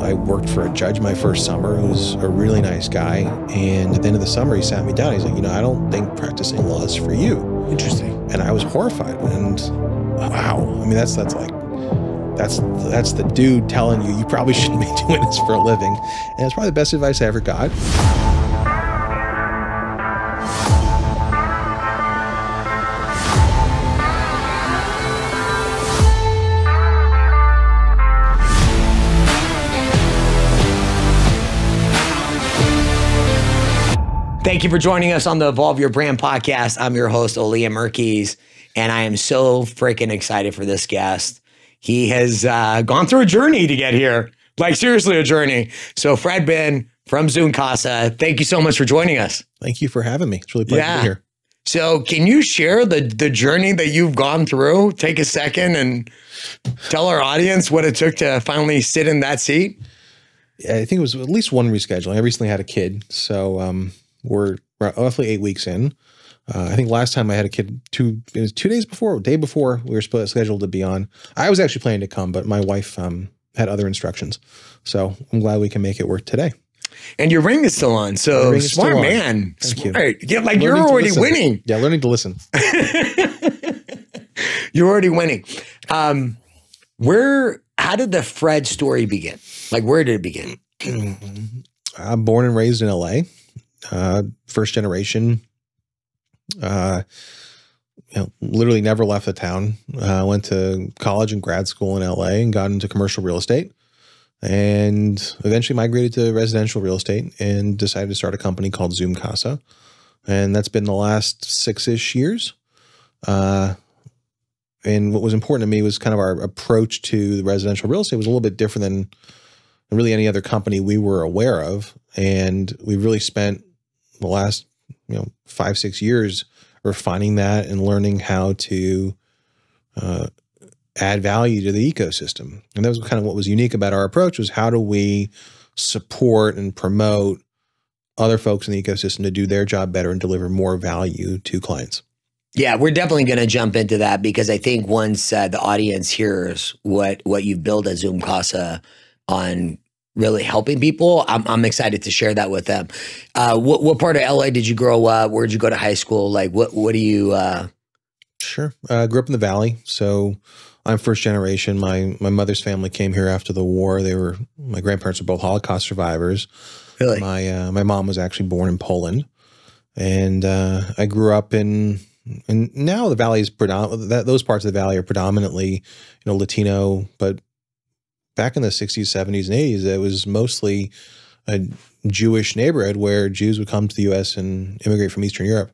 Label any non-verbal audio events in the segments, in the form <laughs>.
I worked for a judge my first summer who was a really nice guy. And at the end of the summer, he sat me down. He's like, you know, I don't think practicing law is for you. Interesting. And I was horrified. And wow, I mean, that's that's like that's that's the dude telling you you probably <laughs> shouldn't be doing this for a living. And it's probably the best advice I ever got. Thank you for joining us on the Evolve Your Brand podcast. I'm your host, Ollie Amirkhiz, and I am so freaking excited for this guest. He has uh, gone through a journey to get here, like seriously, a journey. So, Fred Bin from Zoom Casa, thank you so much for joining us. Thank you for having me. It's really a pleasure to be here. So, can you share the the journey that you've gone through? Take a second and tell our audience what it took to finally sit in that seat. I think it was at least one rescheduling. I recently had a kid, so um, we're roughly eight weeks in. Uh, I think last time I had a kid two it was two days before, day before we were scheduled to be on. I was actually planning to come, but my wife um, had other instructions, so I'm glad we can make it work today. And your ring is still on. So smart on. man. Thank you. smart. Yeah, like you're already winning. Yeah, learning to listen. <laughs> You're already winning. Um, where how did the Fred story begin? Like where did it begin? <clears throat> I'm born and raised in LA, uh, first generation. Uh, you know, literally never left the town. Uh, went to college and grad school in LA and got into commercial real estate, and eventually migrated to residential real estate and decided to start a company called Zoom Casa, and that's been the last six ish years. Uh, and what was important to me was kind of our approach to the residential real estate was a little bit different than really any other company we were aware of. And we really spent the last, you know, five, six years refining that and learning how to uh, add value to the ecosystem. And that was kind of what was unique about our approach was how do we support and promote other folks in the ecosystem to do their job better and deliver more value to clients. Yeah, we're definitely going to jump into that because I think once uh, the audience hears what what you've built at Zoom Casa on really helping people, I'm, I'm excited to share that with them. Uh, what what part of LA did you grow up? Where did you go to high school? Like what what do you? Uh, Sure. Uh, grew up in the valley, so I'm first generation. My my mother's family came here after the war. They were my grandparents were both Holocaust survivors. really? My uh, my mom was actually born in Poland, and uh, I grew up in. And now the valley is predominant. That those parts of the valley are predominantly, you know, Latino. But back in the '60s, '70s, and '80s, it was mostly a Jewish neighborhood where Jews would come to the U.S. and immigrate from Eastern Europe.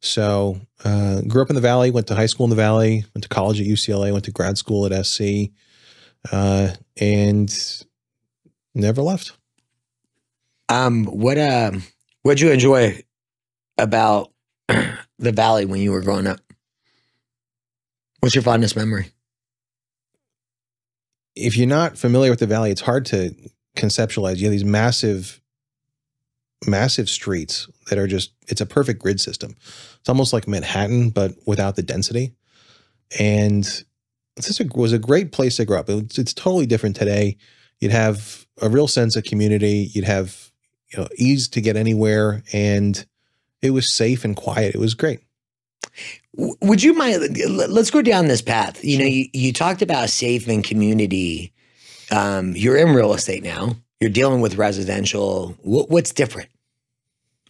So, uh, grew up in the Valley, went to high school in the Valley, went to college at UCLA, went to grad school at SC, uh, and never left. Um, what um, what'd you enjoy about <clears throat> the Valley when you were growing up? What's your fondest memory? If you're not familiar with the Valley, it's hard to conceptualize. You have these massive, massive streets that are just, it's a perfect grid system. It's almost like Manhattan, but without the density. And this was a great place to grow up. It's, it's totally different today. You'd have a real sense of community. You'd have you know ease to get anywhere, and it was safe and quiet. It was great. Would you mind? let- Let's go down this path. You know, you, you talked about safe and community. Um, you're in real estate now. You're dealing with residential. What, what's different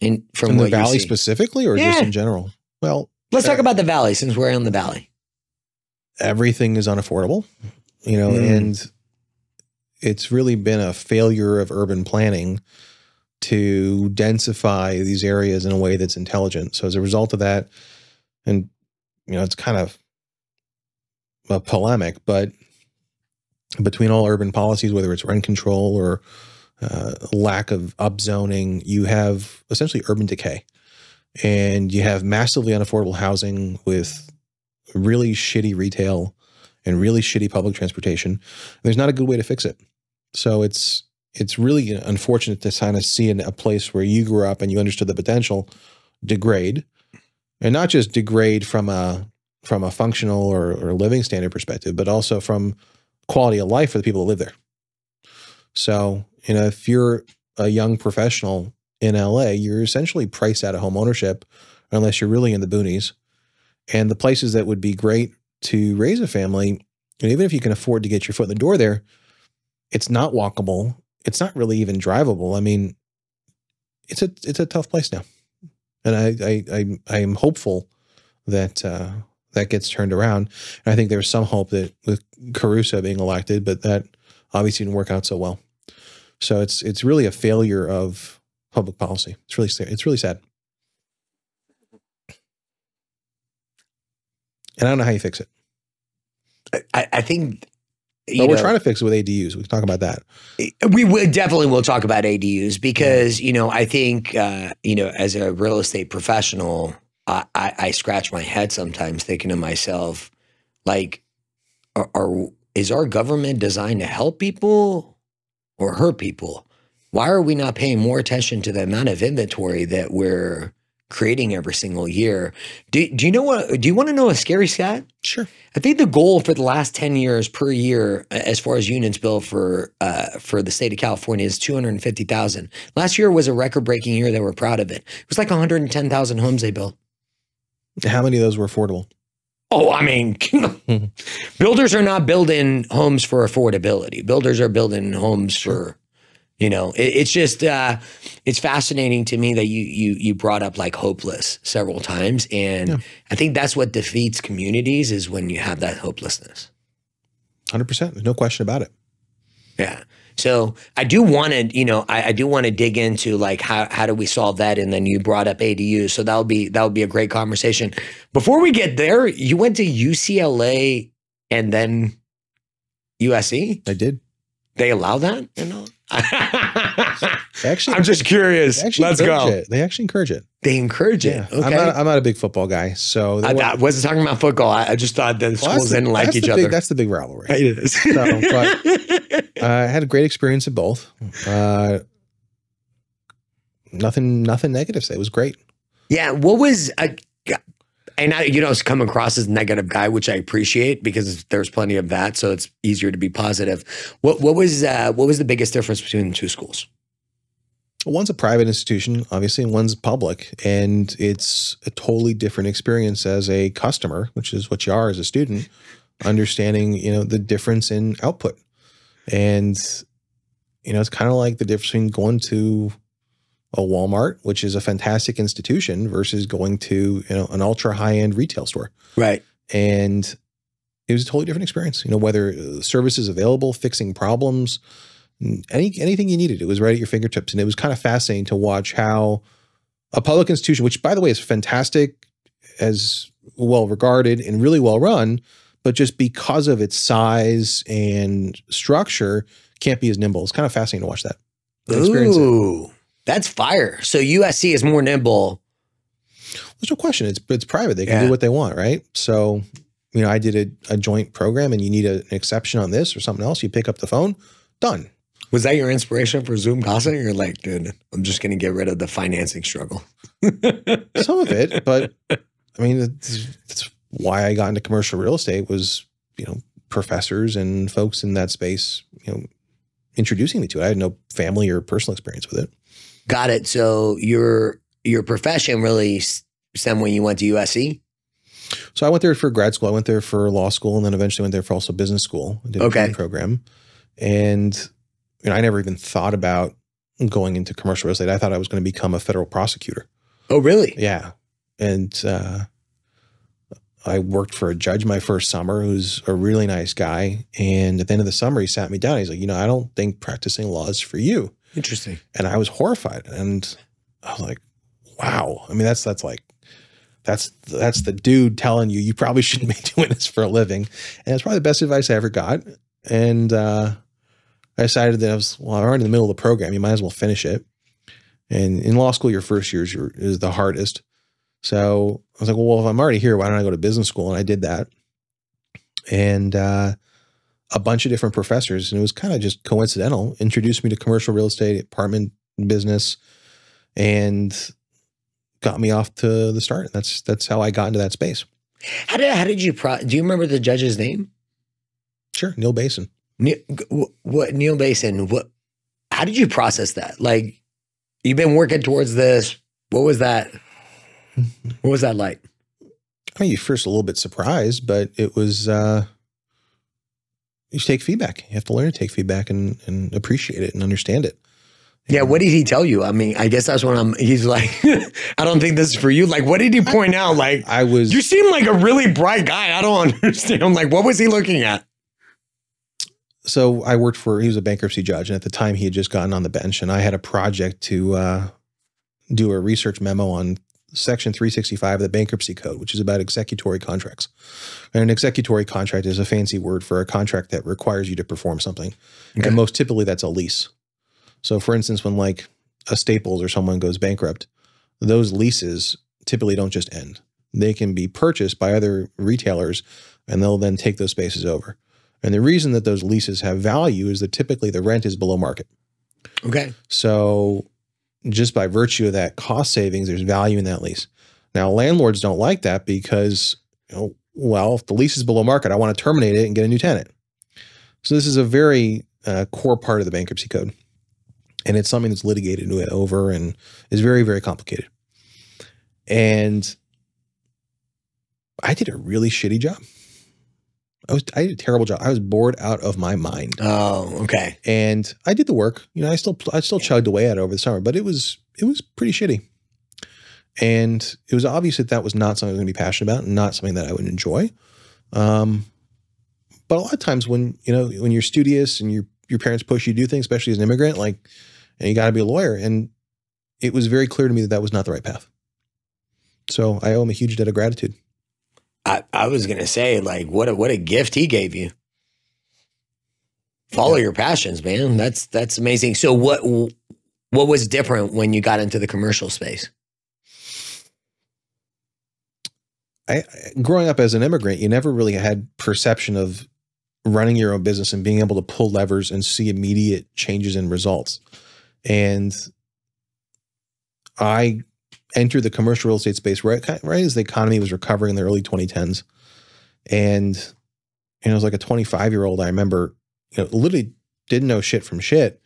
in from In the valley specifically, or just in general? Well, Let's talk about the valley since we're in the valley. everything is unaffordable, you know, Mm. and it's really been a failure of urban planning to densify these areas in a way that's intelligent. So as a result of that, and you know, it's kind of a polemic, but between all urban policies, whether it's rent control or uh, lack of upzoning, you have essentially urban decay, and you have massively unaffordable housing with really shitty retail and really shitty public transportation. There's not a good way to fix it. So it's it's really unfortunate to kind of see in a place where you grew up and you understood the potential degrade, and not just degrade from a from a functional or, or living standard perspective, but also from quality of life for the people that live there. So, you know, if you're a young professional in LA, you're essentially priced out of home ownership unless you're really in the boonies. And the places that would be great to raise a family, and even if you can afford to get your foot in the door there, it's not walkable. It's not really even drivable. I mean, it's a it's a tough place now, and I I I, I am hopeful that uh, that gets turned around. And I think there's some hope that with Caruso being elected, but that obviously didn't work out so well. So it's it's really a failure of public policy. It's really it's really sad. And I don't know how you fix it. I, I think but we're know, trying to fix it with ADUs. We can talk about that. We will, definitely will talk about ADUs because you know I think uh, you know as a real estate professional, I, I, I, scratch my head sometimes thinking to myself, like, are, are is our government designed to help people or hurt people? Why are we not paying more attention to the amount of inventory that we're creating every single year. Do, do you know what? Do you want to know a scary stat? Sure. I think the goal for the last ten years per year, as far as units built for uh, for the state of California, is two hundred fifty thousand. Last year was a record breaking year. They were proud of it. It was like one hundred ten thousand homes they built. How many of those were affordable? Oh, I mean, <laughs> builders are not building homes for affordability. Builders are building homes sure. for you know, it, it's just uh, it's fascinating to me that you you you brought up like hopeless several times, and yeah. I think that's what defeats communities is when you have that hopelessness. Hundred percent, there's no question about it. Yeah. So I do want to, you know, I, I do want to dig into like how how do we solve that, and then you brought up ADU, so that would be that would be a great conversation. Before we get there, you went to UCLA and then USC. I did. They allow that, you know <laughs> actually, I'm just curious. Let's go. It. They actually encourage it. They encourage it. Yeah. Okay. I'm not, I'm not, a big football guy, so I, I, wasn't talking about football. I, I just thought the well, schools the, didn't like each big, other. That's the big rivalry. <laughs> It is. so, but, <laughs> uh, I had a great experience at both. Uh, nothing, nothing negative. Say it was great. Yeah. What was? Uh, and I, you know, it's come across as negative guy, which I appreciate because there's plenty of that, so it's easier to be positive. What what was uh, what was the biggest difference between the two schools? One's a private institution, obviously, and one's public, and it's a totally different experience as a customer, which is what you are as a student, understanding you know the difference in output, and you know it's kind of like the difference between going to a Walmart, which is a fantastic institution, versus going to you know an ultra high end retail store. Right. And it was a totally different experience. You know, whether uh, services available, fixing problems, any anything you needed, it was right at your fingertips. And it was kind of fascinating to watch how a public institution, which by the way is fantastic, as well regarded and really well run, but just because of its size and structure, can't be as nimble. It's kind of fascinating to watch that. Ooh. That's fire. So USC is more nimble. There's no question. It's it's private. They can yeah. do what they want, right? So, you know, I did a, a joint program, and you need a, an exception on this or something else. You pick up the phone, done. Was that your inspiration for Zoom Casa? You're like, dude, I'm just going to get rid of the financing struggle. <laughs> Some of it, but I mean, that's why I got into commercial real estate was, you know, professors and folks in that space, you know, introducing me to it. I had no family or personal experience with it. Got it. So your your profession really stemmed when you went to USC. So I went there for grad school. I went there for law school, and then eventually went there for also business school. Okay. a program, and you know, I never even thought about going into commercial real estate. I thought I was going to become a federal prosecutor. Oh, really? Yeah, and uh, I worked for a judge my first summer, who's a really nice guy. And at the end of the summer, he sat me down. He's like, you know, I don't think practicing law is for you. Interesting. And I was horrified. And I was like, wow. I mean, that's that's like that's that's the dude telling you you probably <laughs> shouldn't be doing this for a living. And it's probably the best advice I ever got. And uh, I decided that I was well, I'm already in the middle of the program. You might as well finish it. And in law school, your first year is, your, is the hardest. So I was like, well, if I'm already here, why don't I go to business school? And I did that. And uh, a bunch of different professors, and it was kind of just coincidental, introduced me to commercial real estate, apartment business, and got me off to the start. That's that's how I got into that space. How did how did you pro- do you remember the judge's name? Sure, Neil Bason. Neil, what Neil Bason? What how did you process that? Like, you've been working towards this. What was that? What was that like? I mean, you first a little bit surprised, but it was uh you take feedback. You have to learn to take feedback and, and appreciate it and understand it. Yeah, what did he tell you? I mean, I guess that's when I'm. He's like, <laughs> I don't think this is for you. Like, what did he point out? Like, I was you seem like a really bright guy. I don't <laughs> understand. I'm like, what was he looking at? so I worked for he was a bankruptcy judge, and at the time he had just gotten on the bench, and I had a project to uh, do a research memo on Section 365 of the Bankruptcy Code, which is about executory contracts. And an executory contract is a fancy word for a contract that requires you to perform something, Okay. and most typically that's a lease. So, for instance, when like a Staples or someone goes bankrupt, those leases typically don't just end; they can be purchased by other retailers, and they'll then take those spaces over. And the reason that those leases have value is that typically the rent is below market. Okay. So just by virtue of that cost savings, there's value in that lease. Now, landlords don't like that because, you know, well, if the lease is below market, I want to terminate it and get a new tenant. So this is a very uh, core part of the bankruptcy code. And it's something that's litigated over and is very, very complicated. And I did a really shitty job. I was I did a terrible job. I was bored out of my mind Oh, okay. and I did the work. You know, I still I still chugged away at it over the summer, but it was it was pretty shitty. And it was obvious that that was not something I was going to be passionate about, and not something that I would enjoy. Um, but a lot of times when you know when you're studious and your your parents push you to do things, especially as an immigrant, like and you got to be a lawyer, and it was very clear to me that that was not the right path. So I owe him a huge debt of gratitude. I, I was gonna say, like, what a what a gift he gave you. Follow your passions, man. That's that's amazing. So what what was different when you got into the commercial space? I, I- growing up as an immigrant, you never really had perception of running your own business and being able to pull levers and see immediate changes in results. And I entered the commercial real estate space right, right as the economy was recovering in the early 2010s. And you know, I was like a 25 year old. I remember, you know, literally didn't know shit from shit.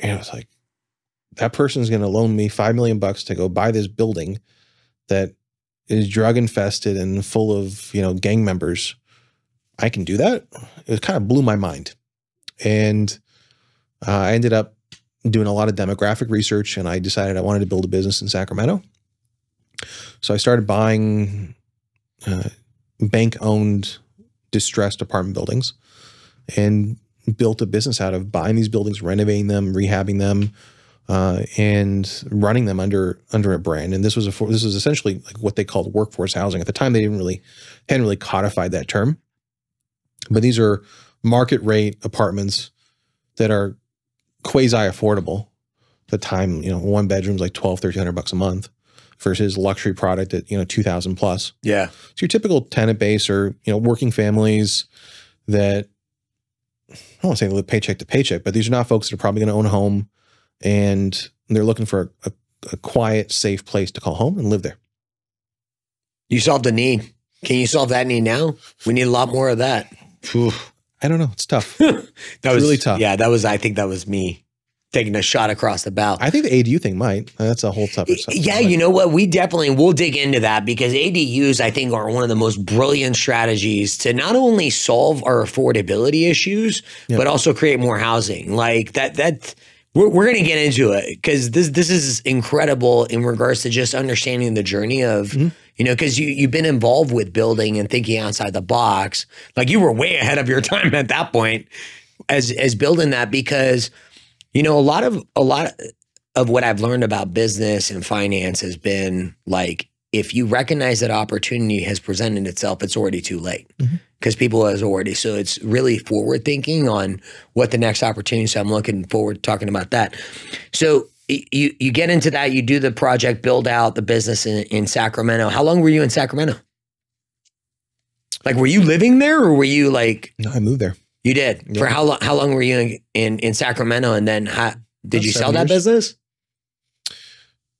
And I was like, that person's going to loan me five million bucks to go buy this building that is drug infested and full of you know gang members. I can do that. It kind of blew my mind, and uh, I ended up doing a lot of demographic research, and I decided I wanted to build a business in Sacramento. So I started buying uh, bank-owned distressed apartment buildings, and built a business out of buying these buildings, renovating them, rehabbing them, uh, and running them under under a brand. And this was a this was essentially like what they called workforce housing. At the time, they didn't really hadn't really codified that term, but these are market rate apartments that are quasi affordable. The time, you know, one bedroom's like 12, 1300 bucks a month versus luxury product at, you know, 2000 plus. Yeah. So your typical tenant base are, you know, working families that I don't want to say they live paycheck to paycheck, but these are not folks that are probably going to own a home and they're looking for a, a, a quiet, safe place to call home and live there. You solved a need. Can you solve that need now? We need a lot more of that. I don't know. It's tough. <laughs> that was really tough. Yeah, that was. I think that was me taking a shot across the bow. I think the ADU thing might. That's a whole topic. Yeah, you know what? We definitely will dig into that because ADUs, I think, are one of the most brilliant strategies to not only solve our affordability issues, Yeah. but also create more housing. Like that. That we're, we're going to get into it because this this is incredible in regards to just understanding the journey of. Mhm. You know, because you you've been involved with building and thinking outside the box. Like you were way ahead of your <laughs> time at that point, as as building that because, you know, a lot of a lot of what I've learned about business and finance has been like if you recognize that opportunity has presented itself, it's already too late mm-hmm. because people has already. So it's really forward thinking on what the next opportunity. So I'm looking forward to talking about that. So you you get into that, you do the project, build out the business in, in Sacramento. How long were you in Sacramento? Like, were you living there, or were you like No, I moved there. you did Yeah. for how long? How long were you in in, in Sacramento, and then how, did About you sell seven that business?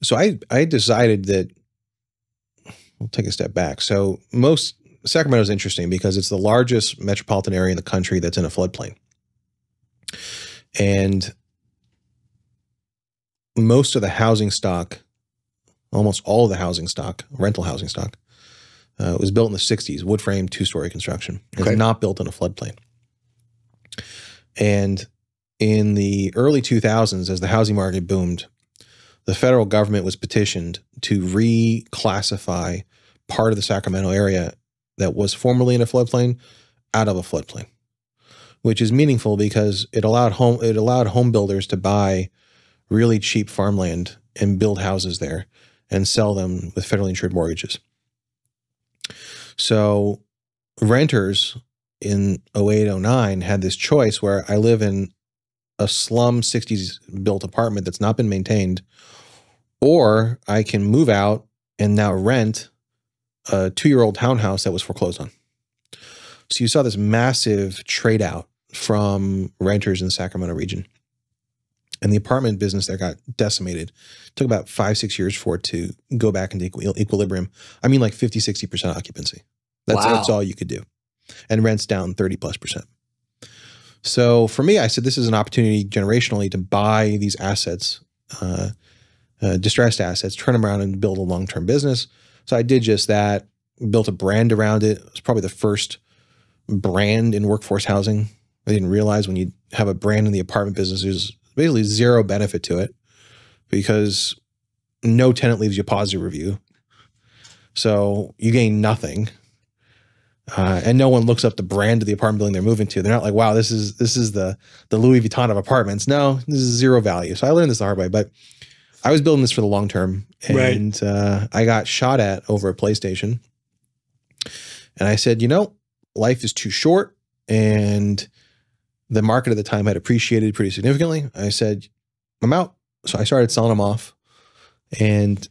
So I I decided that we'll take a step back. So most Sacramento is interesting because it's the largest metropolitan area in the country that's in a floodplain. And most of the housing stock, almost all of the housing stock, rental housing stock, uh, was built in the 60s, wood frame, two story construction. It's Okay. not built in a floodplain. And in the early 2000s, as the housing market boomed, the federal government was petitioned to reclassify part of the Sacramento area that was formerly in a floodplain out of a floodplain, which is meaningful because it allowed home it allowed home builders to buy really cheap farmland and build houses there and sell them with federally insured mortgages. So renters in 08, 09 had this choice where I live in a slum 60s built apartment that's not been maintained, or I can move out and now rent a two year old townhouse that was foreclosed on. So you saw this massive trade out from renters in the Sacramento region. And the apartment business there got decimated. It took about five, six years for it to go back into equi- equilibrium. I mean, like 50, 60% occupancy. That's, Wow. that's all you could do. And rents down 30 plus percent. So for me, I said this is an opportunity generationally to buy these assets, uh, uh, distressed assets, turn them around and build a long term business. So I did just that, built a brand around it. It was probably the first brand in workforce housing. I didn't realize when you have a brand in the apartment business, there's basically zero benefit to it because no tenant leaves you a positive review. So you gain nothing. Uh, and no one looks up the brand of the apartment building they're moving to. They're not like, "Wow, this is this is the the Louis Vuitton of apartments." No, this is zero value. So I learned this the hard way. But I was building this for the long term, Right. and uh, I got shot at over a PlayStation. And I said, you know, life is too short, and the market at the time had appreciated pretty significantly. I said, I'm out. So I started selling them off, and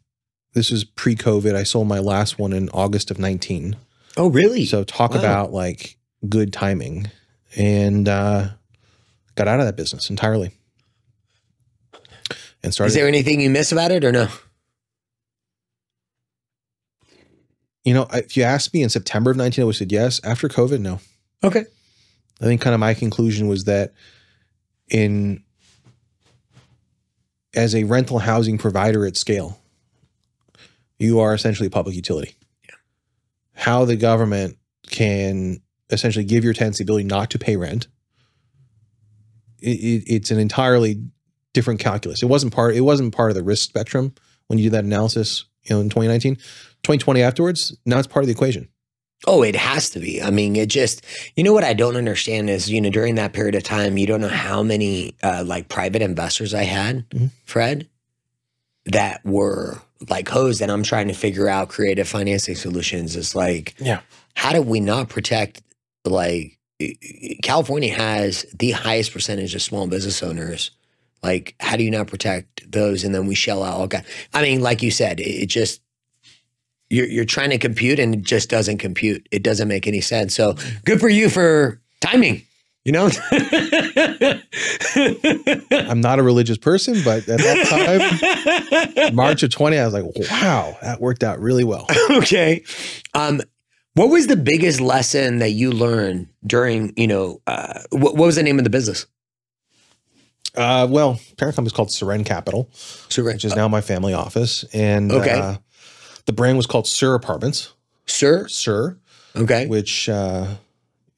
this was pre-COVID. I sold my last one in August of 19. Oh, really? So talk Wow. about like good timing, and uh, got out of that business entirely, and started. Is there anything you miss about it or no? you know, if you asked me in September of 19, I would have said yes. After COVID, no. Okay. I think kind of my conclusion was that in as a rental housing provider at scale, you are essentially a public utility. How the government can essentially give your tenants the ability not to pay rent, it, it, it's an entirely different calculus. It wasn't part. It wasn't part of the risk spectrum when you did that analysis. You know, in 2019, 2020 afterwards, now it's part of the equation. Oh, it has to be. I mean, it just, you know what I don't understand is, you know, during that period of time, you don't know how many uh, like private investors I had, Mhm. Fred, that were like hosed. And I'm trying to figure out creative financing solutions. It's like, Yeah. how do we not protect, like, California has the highest percentage of small business owners. Like, how do you not protect those? And then we shell out all guys. I mean, like you said, it, it just, you're you're trying to compute and it just doesn't compute. It doesn't make any sense. So good for you for timing. You know. <laughs> I'm not a religious person, but at that time, <laughs> March of 20, I was like, wow, that worked out really well. okay. Um, what was the biggest lesson that you learned during? You know, uh, what, what was the name of the business? Uh, well, parent company is called Seren Capital, So, which is now my family office. And Okay. uh, the brand was called Sur Apartments, Sir. Sur, Okay. which uh,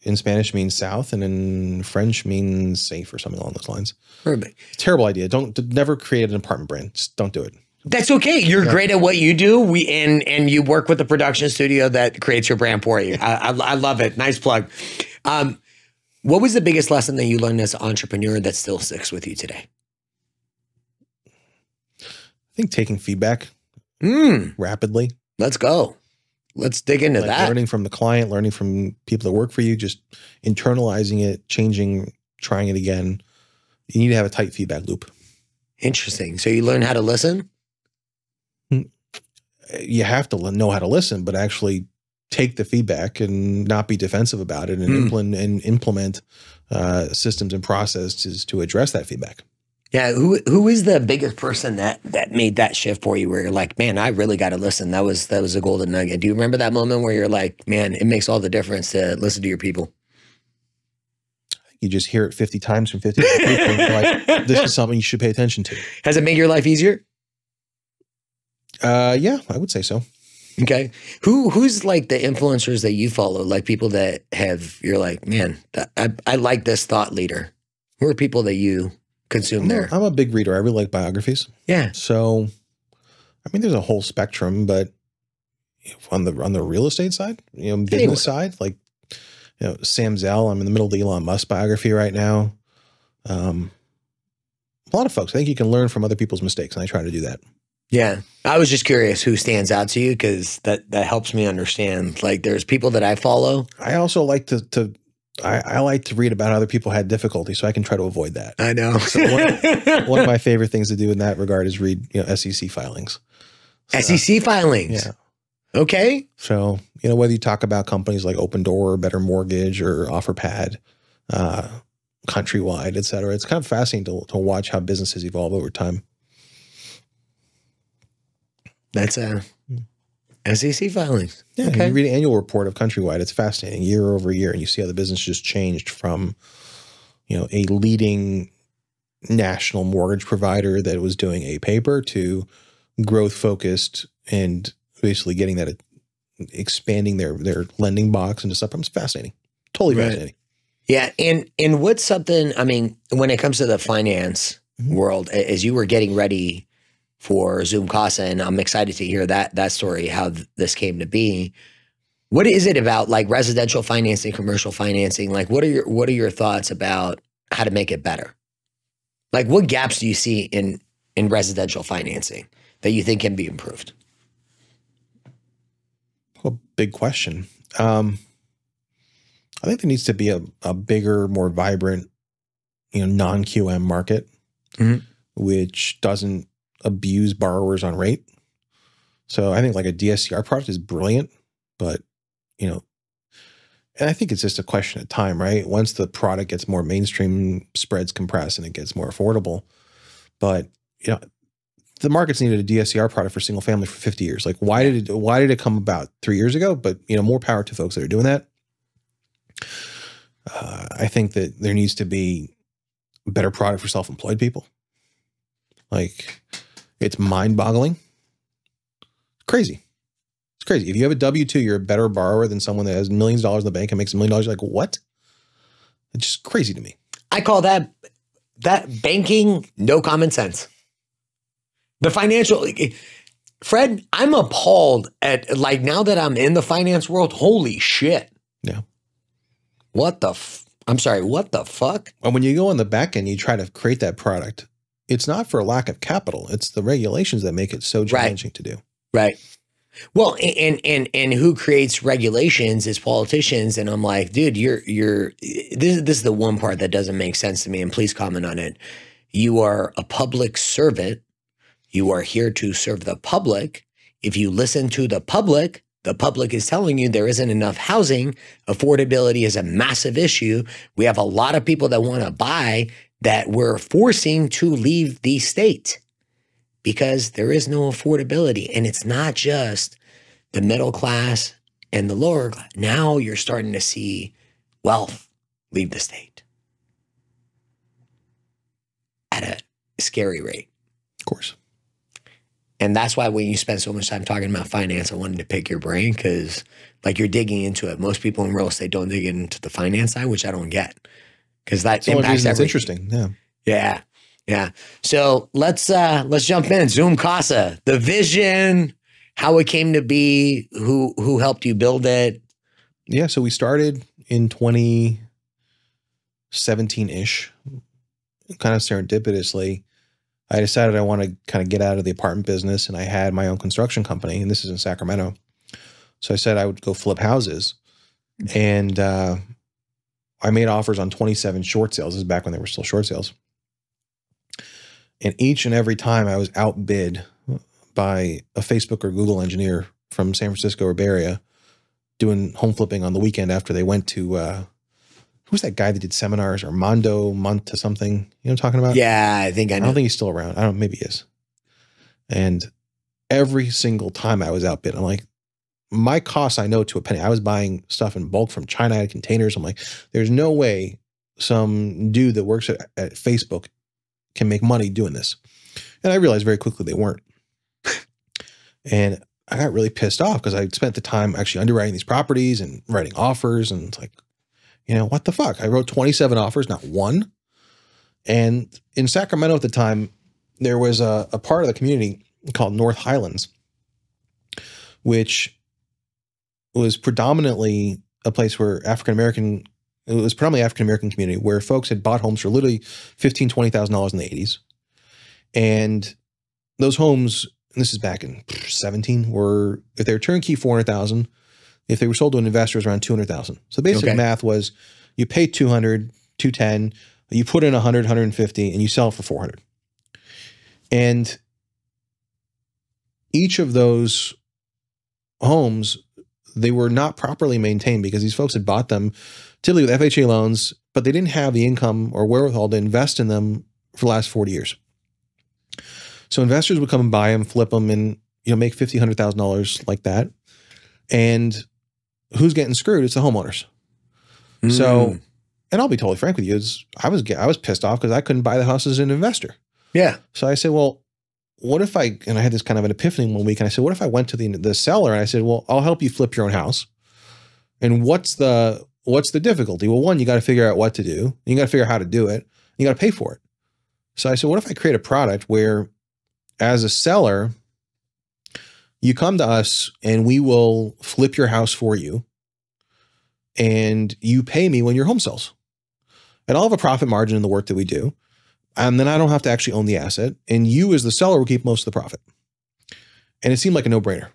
in Spanish means south and in French means safe or something along those lines. Perfect. Terrible idea. Don't never create an apartment brand. Just don't do it. That's okay. You're great at what you do. We and and you work with a production studio that creates your brand for you. I, I, I love it. Nice plug. Um, what was the biggest lesson that you learned as an entrepreneur that still sticks with you today? I think taking feedback Mm, rapidly, let's go. Let's dig into like that. learning from the client, learning from people that work for you, just internalizing it, changing, trying it again. You need to have a tight feedback loop. Interesting. So you learn how to listen. You have to know how to listen, but actually take the feedback and not be defensive about it and Hmm. implement and implement uh, systems and processes to address that feedback. Yeah. Who who is the biggest person that that made that shift for you? Where you're like, man, I really got to listen. That was that was a golden nugget. Do you remember that moment where you're like, man, it makes all the difference to listen to your people? You just hear it 50 times from 50 people. like, <laughs> this is something you should pay attention to. Has it made your life easier? Uh, yeah, I would say so. Okay. Who who's like the influencers that you follow? Like people that have you're like, man, I I like this thought leader. Who are people that you consume I'm a, there? I'm a big reader. I really like biographies. Yeah. So, I mean, there's a whole spectrum, but on the on the real estate side, you know, business Anyway. side, like you know, Sam Zell. I'm in the middle of the Elon Musk biography right now. Um, a lot of folks. I think you can learn from other people's mistakes, and I try to do that. Yeah. I was just curious who stands out to you because that that helps me understand. Like there's people that I follow. I also like to to I, I like to read about how other people had difficulty, so I can try to avoid that. I know. <laughs> So <laughs> One of my favorite things to do in that regard is read you know SEC filings. So, SEC filings. Yeah. Okay. So, you know, whether you talk about companies like Opendoor, or Better Mortgage, or OfferPad, uh, Countrywide, et cetera, it's kind of fascinating to, to watch how businesses evolve over time. That's a SEC filings. Yeah, Okay. you read an annual report of Countrywide, it's fascinating year over year, and you see how the business just changed from, you know, a leading national mortgage provider that was doing a paper to growth focused and basically getting that expanding their their lending box into stuff. It's fascinating. Totally Right. fascinating. Yeah, and and what's something? I mean, when it comes to the finance Mhm. world, as you were getting ready for Zoom Casa, and I'm excited to hear that that story, how th- this came to be. What is it about like residential financing, commercial financing? Like, what are your what are your thoughts about how to make it better? Like, what gaps do you see in in residential financing that you think can be improved? A big question. Um, I think there needs to be a, a bigger, more vibrant, you know, non QM market, Mhm. which doesn't abuse borrowers on rate. So I think like a DSCR product is brilliant, but you know, and I think it's just a question of time, right? Once the product gets more mainstream, spreads compress, and it gets more affordable. But you know, the market's needed a DSCR product for single family for 50 years. Like, why did it? Why did it come about three years ago? But you know, more power to folks that are doing that. Uh, I think that there needs to be a better product for self-employed people. Like, it's mind-boggling. Crazy. It's crazy. If you have a W two, you're a better borrower than someone that has millions of dollars in the bank and makes a million dollars. You're like, what? It's just crazy to me. I call that that banking no common sense. The financial Fred, I'm appalled at like now that I'm in the finance world, holy shit. Yeah. What the f- I'm sorry, what the fuck? And when you go on the back end, you try to create that product. It's not for a lack of capital. It's the regulations that make it so challenging to do. Right. Well, and and and who creates regulations is politicians, and I'm like, dude, you're you're this this is the one part that doesn't make sense to me, and please comment on it. You are a public servant. You are here to serve the public. If you listen to the public, the public is telling you there isn't enough housing. Affordability is a massive issue. We have a lot of people that want to buy that we're forcing to leave the state because there is no affordability. And it's not just the middle class and the lower class. Now you're starting to see wealth leave the state at a scary rate. Of course. And that's why when you spend so much time talking about finance, I wanted to pick your brain because like you're digging into it. Most people in real estate don't dig into the finance side, which I don't get. Because that That's impacts everything. interesting. Yeah. Yeah. Yeah. So let's uh let's jump in. Zoom Casa, the vision, how it came to be, who who helped you build it. Yeah. So we started in 2017 ish, kind of serendipitously. I decided I want to kind of get out of the apartment business and I had my own construction company, and this is in Sacramento. So I said I would go flip houses. And uh, I made offers on 27 short sales. This is back when they were still short sales. And each and every time I was outbid by a Facebook or Google engineer from San Francisco or Bay Area doing home flipping on the weekend after they went to uh who's that guy that did seminars or Mondo Month Monte something? You know what I'm talking about? Yeah, I think I I don't think he's still around. I don't maybe he is. And every single time I was outbid, I'm like, my costs I know to a penny. I was buying stuff in bulk from China. I had containers. I'm like, there's no way some dude that works at, at Facebook can make money doing this. And I realized very quickly they weren't. and I got really pissed off because I spent the time actually underwriting these properties and writing offers. And it's like, you know, what the fuck? I wrote 27 offers, not one. And in Sacramento at the time, there was a, a part of the community called North Highlands, which was predominantly a place where African American it was predominantly African American community where folks had bought homes for literally fifteen, twenty thousand dollars in the eighties, and those homes. And this is back in seventeen. Were if they were turnkey four hundred thousand, if they were sold to an investor, it was around two hundred thousand. So the basic Okay. math was you pay 200, 210, you put in 100, 150, and you sell it for 400. And each of those homes, they were not properly maintained because these folks had bought them typically with FHA loans, but they didn't have the income or wherewithal to invest in them for the last 40 years. So investors would come and buy them, flip them, and you know make fifty, hundred thousand dollars like that. And who's getting screwed? It's the homeowners. So, Mm. and I'll be totally frank with you, is I was I was pissed off because I couldn't buy the house as an investor. yeah, So I said, well, what if I and I had this kind of an epiphany one week, and I said, what if I went to the the seller and I said, well, I'll help you flip your own house. And what's the what's the difficulty? Well, one, you got to figure out what to do. You got to figure out how to do it. You got to pay for it. So I said, what if I create a product where, as a seller, you come to us and we will flip your house for you, and you pay me when your home sells. And I'll have a profit margin in the work that we do. And then I don't have to actually own the asset. And you, as the seller, will keep most of the profit. And it seemed like a no brainer.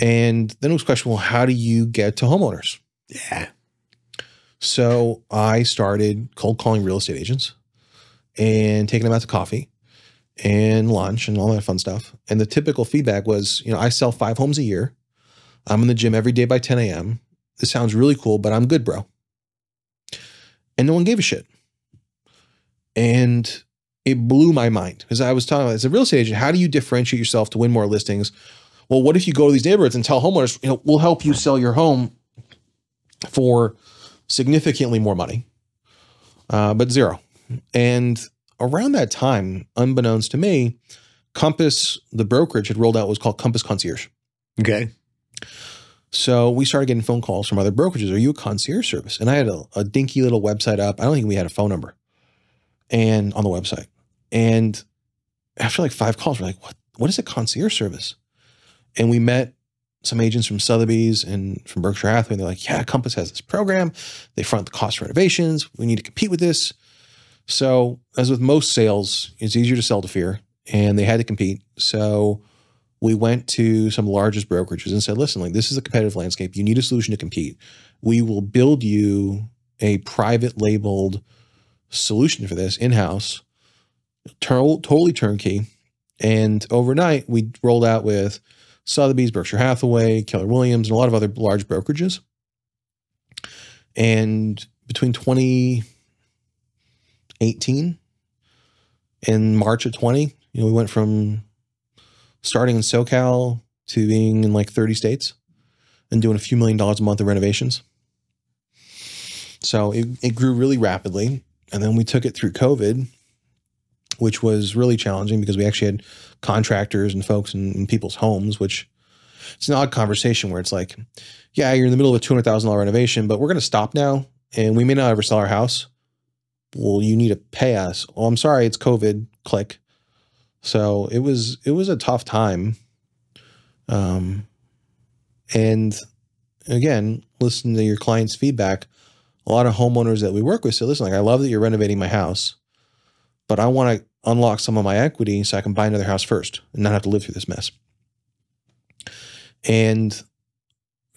And then it was question well, how do you get to homeowners? yeah, So I started cold calling real estate agents and taking them out to coffee and lunch and all that fun stuff. And the typical feedback was, you know, I sell five homes a year. I'm in the gym every day by 10 a.m. This sounds really cool, but I'm good, bro. And no one gave a shit. And it blew my mind because I was talking about as a real estate agent, how do you differentiate yourself to win more listings? Well, what if you go to these neighborhoods and tell homeowners, you know, we'll help you sell your home for significantly more money, uh, but zero. And around that time, unbeknownst to me, Compass, the brokerage, had rolled out what was called Compass Concierge. okay, So we started getting phone calls from other brokerages. Are you a concierge service? And I had a, a dinky little website up. I don't think we had a phone number and on the website. And after like five calls, we're like, what, what is a concierge service? And we met some agents from Sotheby's and from Berkshire Hathaway. And they're like, yeah, Compass has this program. They front the cost of renovations. We need to compete with this. So as with most sales, it's easier to sell to fear and they had to compete. So we went to some largest brokerages and said, listen, like this is a competitive landscape. You need a solution to compete. We will build you a private labeled solution for this in-house, tur- totally turnkey. And overnight, we rolled out with Sotheby's, Berkshire Hathaway, Keller Williams, and a lot of other large brokerages. And between 2018 and March of 20, you know, we went from starting in SoCal to being in like 30 states and doing a few million dollars a month of renovations. So it, it grew really rapidly. And then we took it through COVID, which was really challenging because we actually had contractors and folks in, in people's homes, which it's an odd conversation where it's like, yeah, you're in the middle of a $200,000 renovation, but we're going to stop now and we may not ever sell our house. Well, you need to pay us. Oh, I'm sorry, it's COVID. Click. So it was it was a tough time. Um, and again, listen to your client's feedback. A lot of homeowners that we work with say, listen, like I love that you're renovating my house, but I want to unlock some of my equity so I can buy another house first and not have to live through this mess. And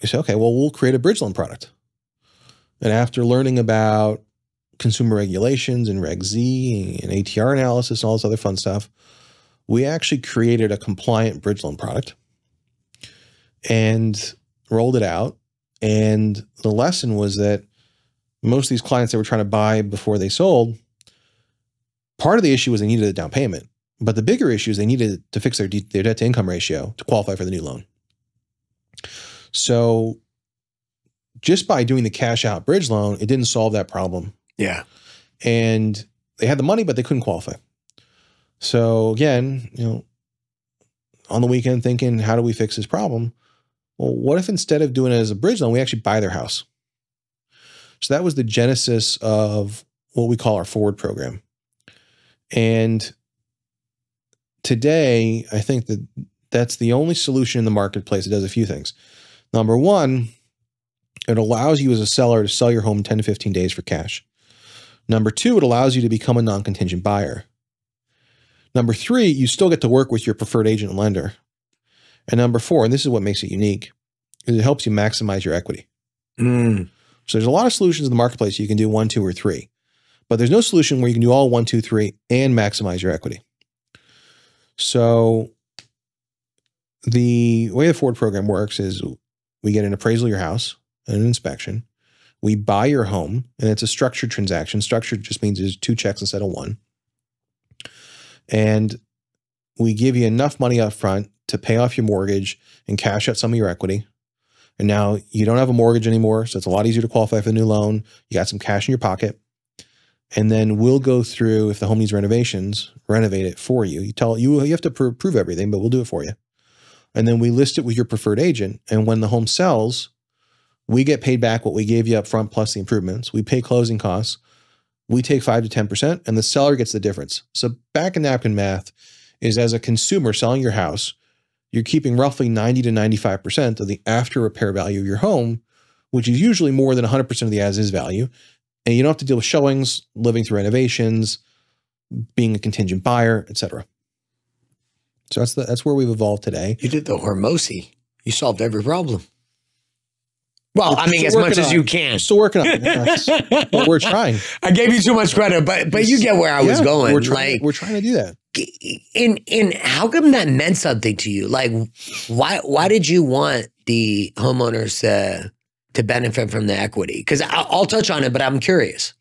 we say, okay, well, we'll create a bridge loan product. And after learning about consumer regulations and Reg Z and ATR analysis and all this other fun stuff, we actually created a compliant bridge loan product and rolled it out. And the lesson was that most of these clients that were trying to buy before they sold, part of the issue was they needed a down payment. But the bigger issue is they needed to fix their, de- their debt to income ratio to qualify for the new loan. So just by doing the cash out bridge loan, it didn't solve that problem. Yeah. and they had the money, but they couldn't qualify. So again, you know, on the weekend thinking, how do we fix this problem? Well, what if instead of doing it as a bridge loan, we actually buy their house? So that was the genesis of what we call our forward program. And today, I think that that's the only solution in the marketplace that does a few things. Number one, it allows you as a seller to sell your home 10 to 15 days for cash. Number two, it allows you to become a non contingent buyer. Number three, you still get to work with your preferred agent and lender. And number four, and this is what makes it unique, is it helps you maximize your equity. Mm. So there's a lot of solutions in the marketplace. You can do one, two, or three, but there's no solution where you can do all one, two, three, and maximize your equity. So the way the Ford program works is we get an appraisal of your house and an inspection. We buy your home, and it's a structured transaction. Structured just means there's two checks instead of one. And we give you enough money up front to pay off your mortgage and cash out some of your equity. And now you don't have a mortgage anymore. So it's a lot easier to qualify for the new loan. You got some cash in your pocket. And then we'll go through, if the home needs renovations, renovate it for you. You tell you you have to pr- prove everything, but we'll do it for you. And then we list it with your preferred agent. And when the home sells, we get paid back what we gave you up front plus the improvements. We pay closing costs. We take five to 10%, and the seller gets the difference. So back in napkin math is as a consumer selling your house, you're keeping roughly 90 to 95% of the after repair value of your home, which is usually more than 100% of the as is value. And you don't have to deal with showings, living through renovations, being a contingent buyer, etc. So that's the, that's where we've evolved today. You did the Hormozi. You solved every problem. Well, We're I mean, as much working as on you it. can. Still working on it. That's <laughs> what we're trying. I gave you too much credit, but but you get where I was going. We're trying, like, we're trying to do that. And and how come that meant something to you? Like, why why did you want the homeowners to to benefit from the equity? Because I'll touch on it, but I'm curious.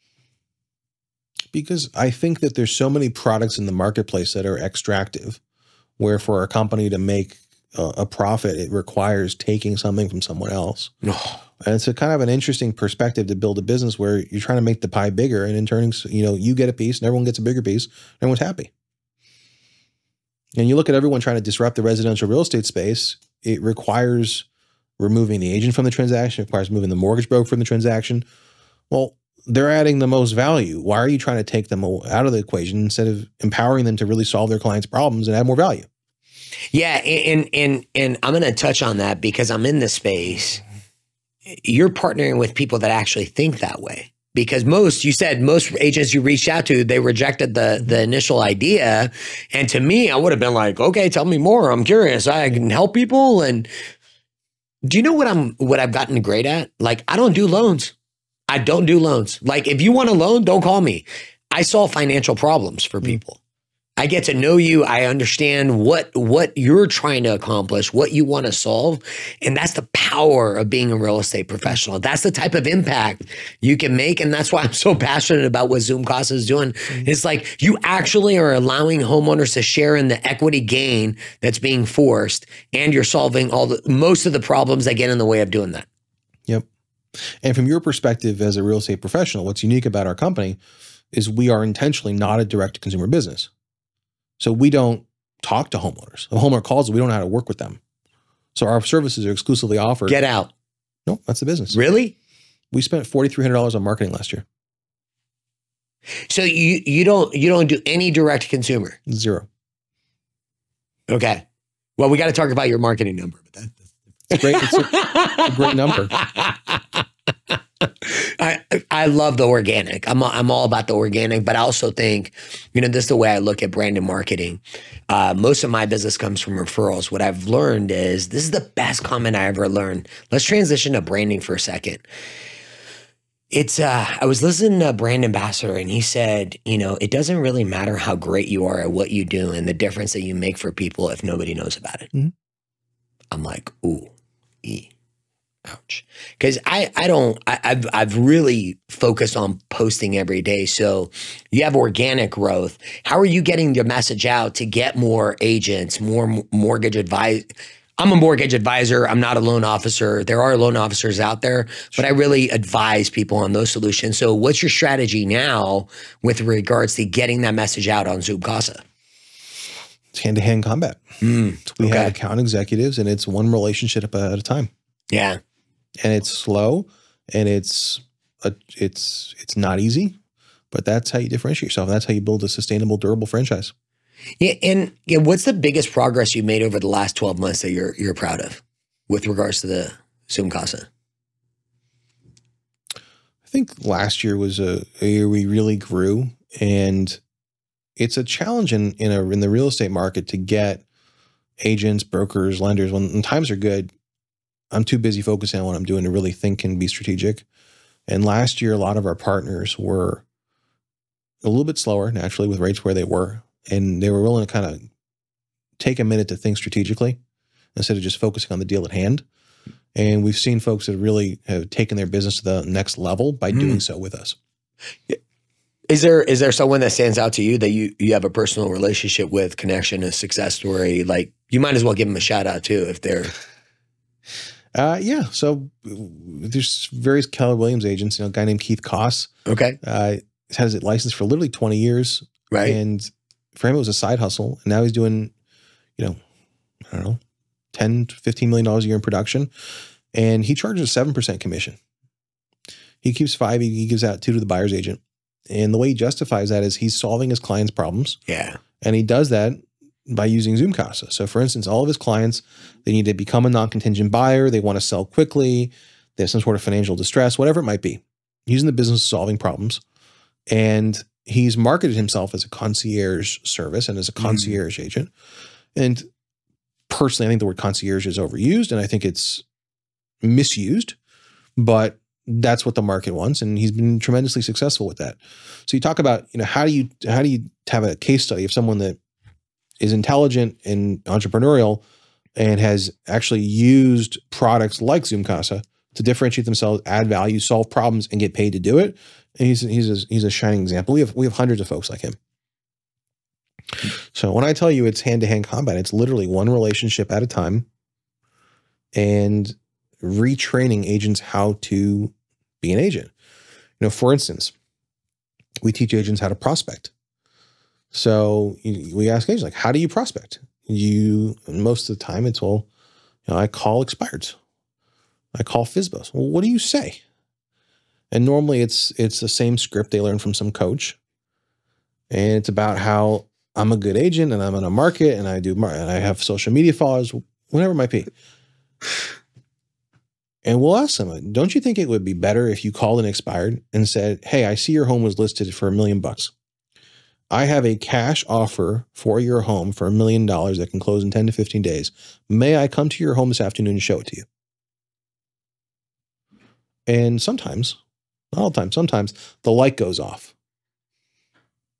Because I think that there's so many products in the marketplace that are extractive, where for a company to make a, a profit, it requires taking something from someone else. And it's a kind of an interesting perspective to build a business where you're trying to make the pie bigger, and in turning, you know, you get a piece, and everyone gets a bigger piece, and everyone's happy. And you look at everyone trying to disrupt the residential real estate space, it requires removing the agent from the transaction, it requires moving the mortgage broker from the transaction. Well, they're adding the most value. Why are you trying to take them out of the equation instead of empowering them to really solve their clients' problems and add more value? Yeah, and and and I'm going to touch on that because I'm in this space. You're partnering with people that actually think that way. Because most, you said most agents you reached out to, they rejected the the initial idea, and to me, I would have been like, "Okay, tell me more. I'm curious. I can help people." And do you know what I'm what I've gotten great at? Like, I don't do loans. I don't do loans. Like, if you want a loan, don't call me. I solve financial problems for mm. people. I get to know you. I understand what what you're trying to accomplish, what you want to solve, and that's the power of being a real estate professional. That's the type of impact you can make, and that's why I'm so <laughs> passionate about what Zoom Casa is doing. Mm-hmm. It's like you actually are allowing homeowners to share in the equity gain that's being forced, and you're solving all the most of the problems that get in the way of doing that. Yep. And from your perspective as a real estate professional, what's unique about our company is we are intentionally not a direct consumer business. So we don't talk to homeowners. A homeowner calls, we don't know how to work with them. So our services are exclusively offered. Get out. no, that's the business. Really? We spent forty three hundred dollars on marketing last year. So you you don't you don't do any direct consumer. Zero. Okay. Well, we got to talk about your marketing number. But that, It's great. It's a, a great number. <laughs> I I love the organic. I'm I'm all about the organic, but I also think, you know, this is the way I look at brand and marketing. Uh, most of my business comes from referrals. What I've learned is this is the best comment I ever learned. Let's transition to branding for a second. It's uh, I was listening to a brand ambassador, and he said, you know, it doesn't really matter how great you are at what you do and the difference that you make for people if nobody knows about it. Mhm. I'm like, ooh, e. Ouch. Because I, I don't, I, I've, I've really focused on posting every day. So you have organic growth. How are you getting your message out to get more agents, more mortgage advice? I'm a mortgage advisor. I'm not a loan officer. There are loan officers out there, but I really advise people on those solutions. So, what's your strategy now with regards to getting that message out on Zoom Casa? It's hand to hand combat. Mm, We Okay. have account executives, and it's one relationship at a time, yeah. And it's slow, and it's a, it's it's not easy, but that's how you differentiate yourself. That's how you build a sustainable, durable franchise. Yeah, and yeah, what's the biggest progress you made over the last 12 months that you're you're proud of with regards to the Zoom Casa? I think last year was a, a year we really grew, and it's a challenge in in, a, in the real estate market to get agents, brokers, lenders. When, when times are good, I'm too busy focusing on what I'm doing to really think and be strategic. And last year, a lot of our partners were a little bit slower, naturally, with rates where they were, and they were willing to kind of take a minute to think strategically instead of just focusing on the deal at hand. And we've seen folks that really have taken their business to the next level by Mm. doing so with us. Is there is there someone that stands out to you that you you have a personal relationship with, connection, a success story? Like you might as well give them a shout out too if they're Uh, yeah. So there's various Keller Williams agents. You know, a guy named Keith Koss okay, uh, has it licensed for literally 20 years, right? and for him it was a side hustle. And now he's doing, you know, I don't know, 10 to 15 million dollars a year in production, and he charges a seven percent commission. He keeps five. He gives out two to the buyer's agent, and the way he justifies that is he's solving his clients' problems. yeah, And he does that by using Zoom Casa. So, for instance, all of his clients, they need to become a non contingent buyer. They want to sell quickly. They have some sort of financial distress, whatever it might be. He's in the business of solving problems. And he's marketed himself as a concierge service and as a Mm. concierge agent. And personally, I think the word concierge is overused and I think it's misused, but that's what the market wants. And he's been tremendously successful with that. So you talk about, you know, how do you how do you have a case study of someone that is intelligent and entrepreneurial and has actually used products like Zoom Casa to differentiate themselves, add value, solve problems, and get paid to do it. And he's he's a, he's a shining example. We have we have hundreds of folks like him. So when I tell you it's hand to hand combat, it's literally one relationship at a time, and retraining agents how to be an agent. You know, for instance, we teach agents how to prospect. So we ask agents like, how do you prospect? You most of the time it's well, you know, I call expireds. I call FSBOs. Well, what do you say? And normally it's it's the same script they learn from some coach. And it's about how I'm a good agent and I'm in a market and I do and I have social media followers, whatever it might be. And we'll ask them, don't you think it would be better if you called an expired and said, Hey, I see your home was listed for a million bucks. I have a cash offer for your home for a million dollars that can close in 10 to 15 days. May I come to your home this afternoon and show it to you? And sometimes, not all the time, sometimes the light goes off.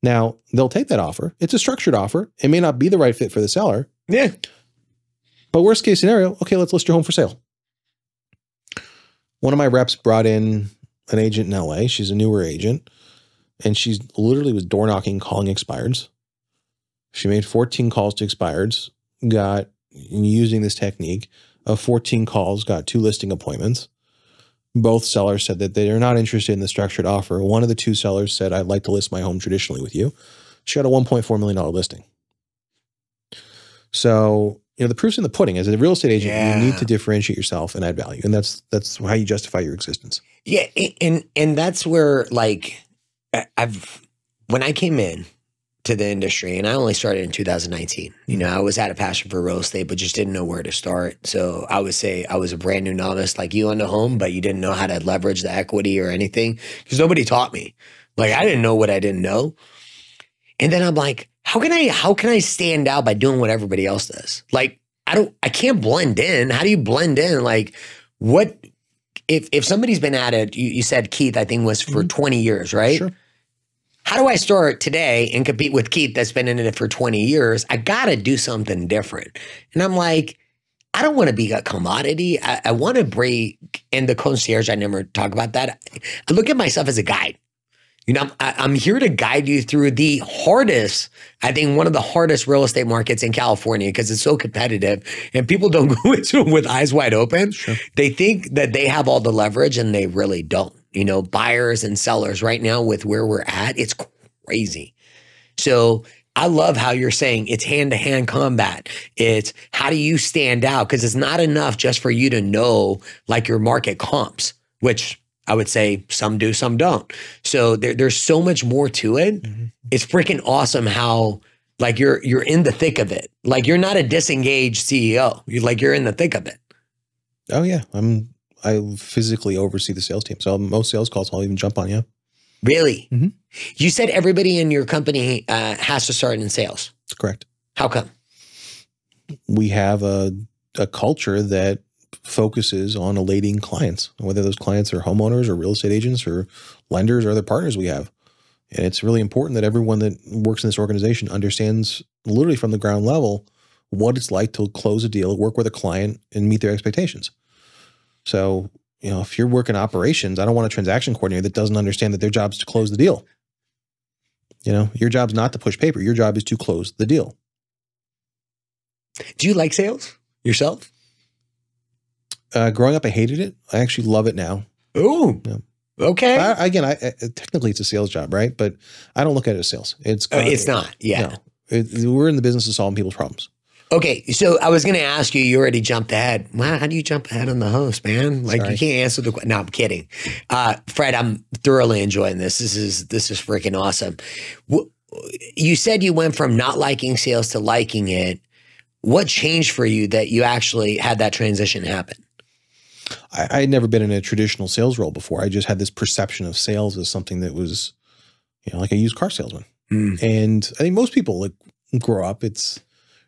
Now, they'll take that offer. It's a structured offer. It may not be the right fit for the seller, yeah, but worst case scenario, okay, let's list your home for sale. One of my reps brought in an agent in LA. She's a newer agent, and she's literally was door knocking, calling expireds. She made 14 calls to expireds, got using this technique of 14 calls, got two listing appointments. Both sellers said that they are not interested in the structured offer. One of the two sellers said, I'd like to list my home traditionally with you. She got a $1.4 million listing. So, you know, the proof's in the pudding. As a real estate agent, you need to differentiate yourself and add value. And that's that's how you justify your existence. yeah, and and that's where like I've when I came in to the industry, and I only started in 2019. You know, I was had a passion for real estate, but just didn't know where to start. So I would say I was a brand new novice, like you on the home, but you didn't know how to leverage the equity or anything because nobody taught me. Like I didn't know what I didn't know. And then I'm like, how can I how can I stand out by doing what everybody else does? Like I don't I can't blend in. How do you blend in? Like what if if somebody's been at it, you, you said Keith, I think was for Mhm. 20 years, right? Sure. How do I start today and compete with Keith that's been in it for 20 years? I gotta do something different. And I'm like, I don't want to be a commodity. I, I want to break in the concierge. I never talk about that. I look at myself as a guide. You know, I'm here to guide you through the hardest, I think one of the hardest real estate markets in California because it's so competitive and people don't <laughs> go into it with eyes wide open. Sure. They think that they have all the leverage and they really don't. You know, buyers and sellers right now with where we're at, it's crazy. So I love how you're saying it's hand to hand combat. It's how do you stand out? Because it's not enough just for you to know like your market comps, which I would say some do, some don't. So there, there's so much more to it. Mhm. It's freaking awesome how like you're you're in the thick of it. Like you're not a disengaged CEO. You like you're in the thick of it. Oh yeah, I'm. I physically oversee the sales team, so most sales calls I'll even jump on. Yeah, Really? Mhm. You said everybody in your company uh, has to start in sales. that's correct. How come? We have a a culture that focuses on elating clients, whether those clients are homeowners or real estate agents or lenders or other partners we have. And it's really important that everyone that works in this organization understands literally from the ground level what it's like to close a deal, work with a client, and meet their expectations. So, you know, if you're working operations, I don't want a transaction coordinator that doesn't understand that their job is to close the deal. You know, your job's not to push paper. Your job is to close the deal. Do you like sales yourself? Uh, growing up, I hated it. I actually love it now. Ooh. Yeah. Okay. I, again, I, I technically it's a sales job, right? But I don't look at it as sales. It's Uh, it's not. Yeah. No, It- we're in the business of solving people's problems. Okay. So I was going to ask you, you already jumped ahead. Wow. How do you jump ahead on the host, man? Like Sorry. you can't answer the question. No, I'm kidding. Uh, Fred, I'm thoroughly enjoying this. This is, this is freaking awesome. You said you went from not liking sales to liking it. What changed for you that you actually had that transition happen? I, I had never been in a traditional sales role before. I just had this perception of sales as something that was, you know, like a used car salesman. Mm. And I think most people like grow up. It's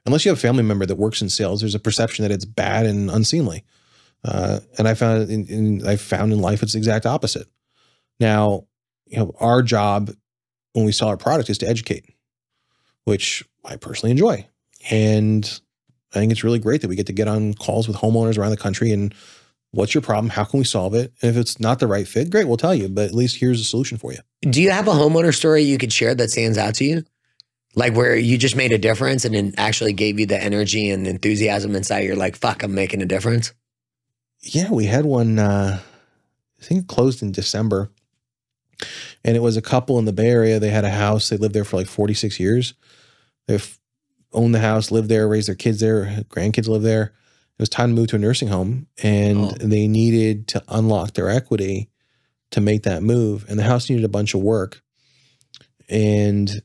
unless you have a family member that works in sales, there's a perception that it's bad and unseemly. Uh, and I found in, in I found in life it's the exact opposite. Now, you know, our job when we sell our product is to educate, which I personally enjoy. And I think it's really great that we get to get on calls with homeowners around the country and what's your problem? How can we solve it? And if it's not the right fit, great, we'll tell you, but at least here's a solution for you. Do you have a homeowner story you could share that stands out to you? Like where you just made a difference and it actually gave you the energy and enthusiasm inside. You're like, fuck, I'm making a difference. Yeah, we had one. Uh, I think it closed in December, and it was a couple in the Bay Area. They had a house. They lived there for like forty six years. They've owned the house, lived there, raised their kids there, grandkids live there. It was time to move to a nursing home, and Oh. they needed to unlock their equity to make that move. And the house needed a bunch of work, and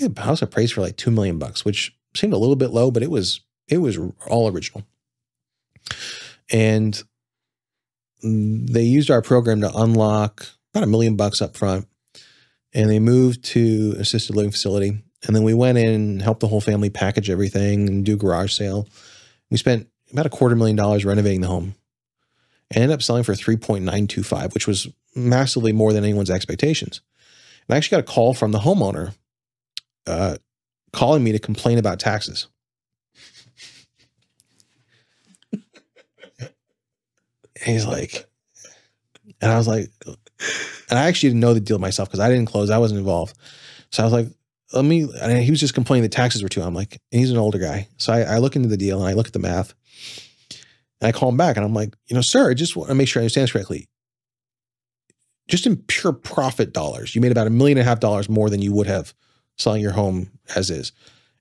the house appraised for like two million bucks, which seemed a little bit low, but it was it was all original and they used our program to unlock about a million bucks up front and they moved to assisted living facility and then we went in and helped the whole family package everything and do garage sale we spent about a quarter million dollars renovating the home and ended up selling for 3.925 which was massively more than anyone's expectations and i actually got a call from the homeowner uh, calling me to complain about taxes <laughs> he's like, and I was like, and I actually didn't know the deal myself because I didn't close. I wasn't involved. So I was like, let me, he was just complaining the taxes were too. I'm like, he's an older guy. So I, I look into the deal and I look at the math and I call him back and I'm like, you know, sir, I just want to make sure I understand this correctly. Just in pure profit dollars, you made about a million and a half dollars more than you would have selling your home as is.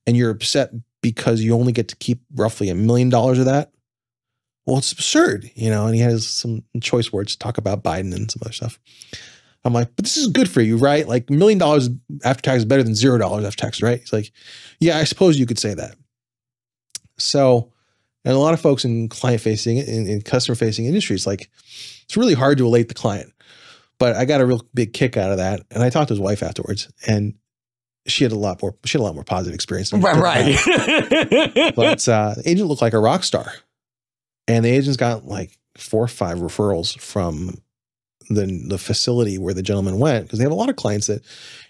And you're upset because you only get to keep roughly a million dollars of that well, it's absurd, you know, and he has some choice words to talk about Biden and some other stuff. I'm like, but this is good for you, right? Like a million dollars after tax is better than zero dollars after tax, right? He's like, yeah, I suppose you could say that. So, and a lot of folks in client facing in, in customer facing industries, like it's really hard to elate the client. But I got a real big kick out of that. And I talked to his wife afterwards and she had a lot more, she had a lot more positive experience. Right, right. <laughs> but uh, the agent looked like a rock star, and the agent's got like four or five referrals from the the facility where the gentleman went because they have a lot of clients that,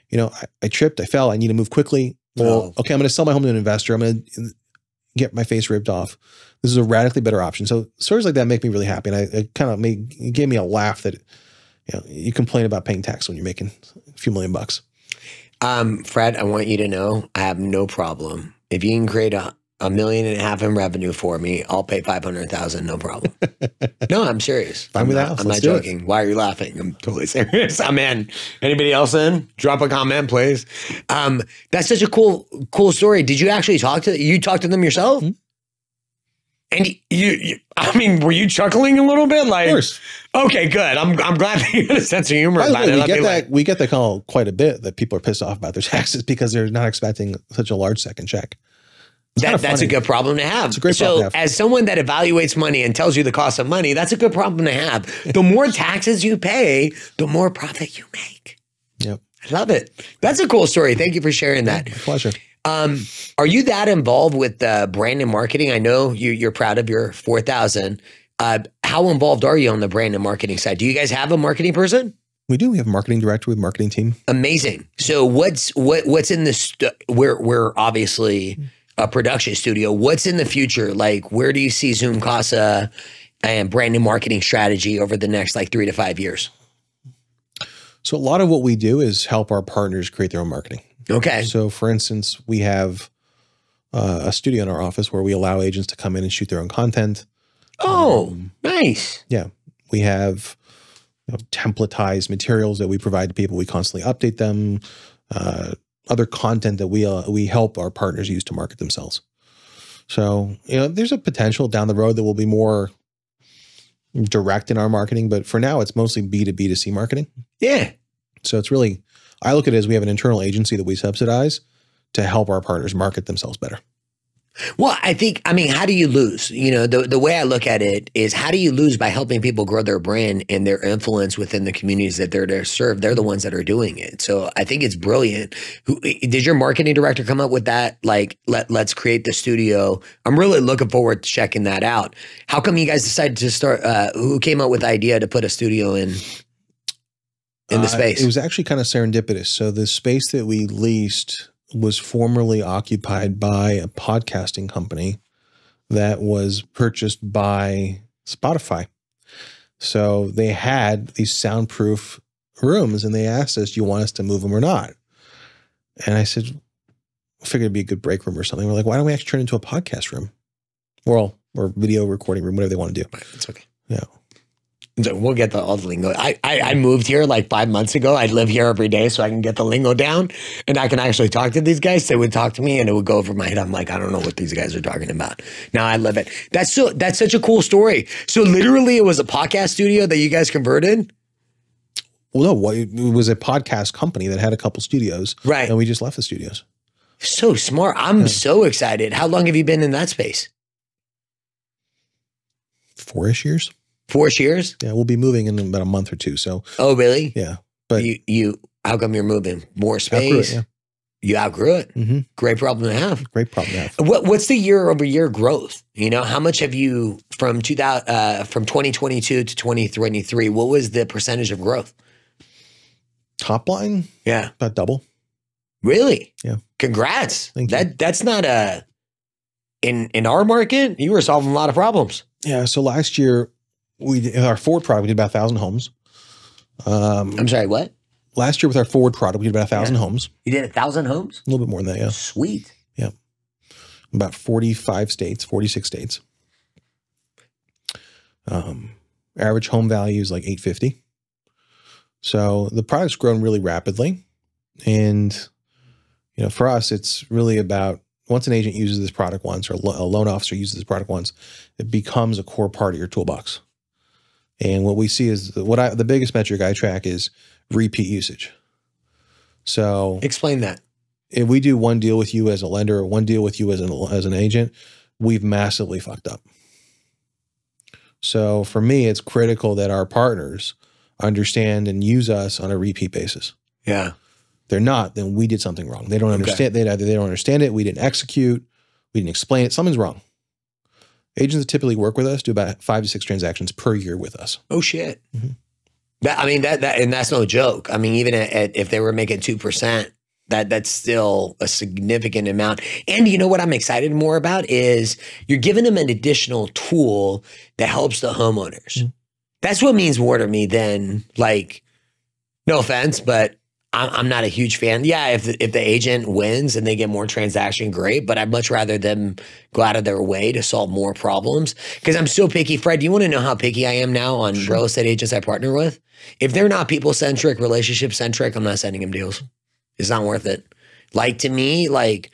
you know, I, I tripped, I fell, I need to move quickly. Well, Oh. okay, I'm going to sell my home to an investor. I'm going to get my face ripped off. This is a radically better option. So stories like that make me really happy, and I it kind of made it gave me a laugh that, you you know, you complain about paying tax when you're making a few million bucks. Um, Fred, I want you to know I have no problem. If you can create a, a million and a half in revenue for me, I'll pay 500,000, no problem. <laughs> no, I'm serious. Fine I'm with not, that. I'm Let's not do it. joking. Why are you laughing? I'm totally <laughs> serious. I'm in. Anybody else in? Drop a comment, please. Um, that's such a cool, cool story. Did you actually talk to you talked to them yourself? Hmm. And you, you, I mean, were you chuckling a little bit? Like, Of course. okay, good. I'm, I'm glad that you had a sense of humor By about way, it. we I'd get that like, we get the call quite a bit that people are pissed off about their <laughs> taxes because they're not expecting such a large second check. That, that's a good problem to have. It's a great so, problem as someone that evaluates money and tells you the cost of money, that's a good problem to have. The more <laughs> taxes you pay, the more profit you make. Yep. I love it. That's a cool story. Thank you for sharing that. Pleasure. Um, are you that involved with uh, brand and marketing? I know you, you're proud of your 4,000. Uh, how involved are you on the brand and marketing side? Do you guys have a marketing person? We do. We have a marketing director with marketing team. Amazing. So what's what what's in this? St- we're we're obviously a production studio. What's in the future? Like, where do you see Zoom Casa and brand new marketing strategy over the next like three to five years? So a lot of what we do is help our partners create their own marketing. Okay. So, for instance, we have uh, a studio in our office where we allow agents to come in and shoot their own content. Oh, Um, nice. Yeah. We have you know, templatized materials that we provide to people. We constantly update them. Uh, other content that we uh, we help our partners use to market themselves. So you know, there's a potential down the road that will be more direct in our marketing, but for now, it's mostly B two B to C marketing. Yeah. So it's really, I look at it as we have an internal agency that we subsidize to help our partners market themselves better. Well, I think, I mean, how do you lose? You know, the, the way I look at it is how do you lose by helping people grow their brand and their influence within the communities that they're to serve? They're the ones that are doing it. So I think it's brilliant. Who did your marketing director come up with that? Like, let, let's create the studio. I'm really looking forward to checking that out. How come you guys decided to start? Uh, who came up with the idea to put a studio in, in the Uh, space? It was actually kind of serendipitous. So the space that we leased was formerly occupied by a podcasting company that was purchased by Spotify. So they had these soundproof rooms and they asked us, Do you want us to move them or not? And I said, I figured it'd be a good break room or something. We're like, why don't we actually turn it into a podcast room? Well, or video recording room, whatever they want to do. It's okay. Yeah. So we'll get the all the lingo. I, I I moved here like five months ago. I live here every day, so I can get the lingo down, and I can actually talk to these guys. They would talk to me, and it would go over my head. I'm like, I don't know what these guys are talking about. Now I love it. That's so. That's such a cool story. So literally, it was a podcast studio that you guys converted, Well, no, it was a podcast company that had a couple studios, right? and we just left the studios. So smart. I'm so excited. How long have you been in that space? Four-ish years. Four years. Yeah, we'll be moving in about a month or two. So Oh, really? yeah, but you you. How come you're moving? More it, space. yeah. You outgrew it. hmm Great problem to have. Great problem to have. What what's the year over year growth? You know, how much have you from 2000 uh, from 2022 to 2023? What was the percentage of growth? Top line Yeah, about double. really. Yeah. Congrats. Thank you. that that's not a in in our market. You were solving a lot of problems. Yeah. So last year we did, our Ford product we did about a thousand homes. Um, I'm sorry. What? last year with our Ford product we did about a thousand homes, You did a thousand homes. a little bit more than that. Yeah, Sweet. Yeah, about forty-five states, forty-six states. Um, average home value is like eight fifty. So the product's grown really rapidly, and you know, for us, it's really about once an agent uses this product once, or a loan officer uses this product once, it becomes a core part of your toolbox. And what we see is what I the biggest metric I track is repeat usage. So Explain that. if we do one deal with you as a lender or one deal with you as an as an agent, we've massively fucked up. So for me, it's critical that our partners understand and use us on a repeat basis. Yeah. they're not, then we did something wrong. They don't Okay. understand. They either they don't understand it. We didn't execute. We didn't explain it. Something's wrong. Agents that typically work with us do about five to six transactions per year with us. Oh shit. Mhm. That I mean that that and that's no joke. I mean even at, at, if they were making two percent, that that's still a significant amount. And you know what I'm excited more about is you're giving them an additional tool that helps the homeowners. Mhm. That's what means more to me than like, no offense, but I'm, I'm not a huge fan. Yeah, if the, if the agent wins and they get more transaction, great. But I'd much rather them go out of their way to solve more problems because I'm so picky. Fred, do you want to know how picky I am now on Sure. real estate agents I partner with? If they're not people centric, relationship centric, I'm not sending them deals. It's not worth it. Like to me, like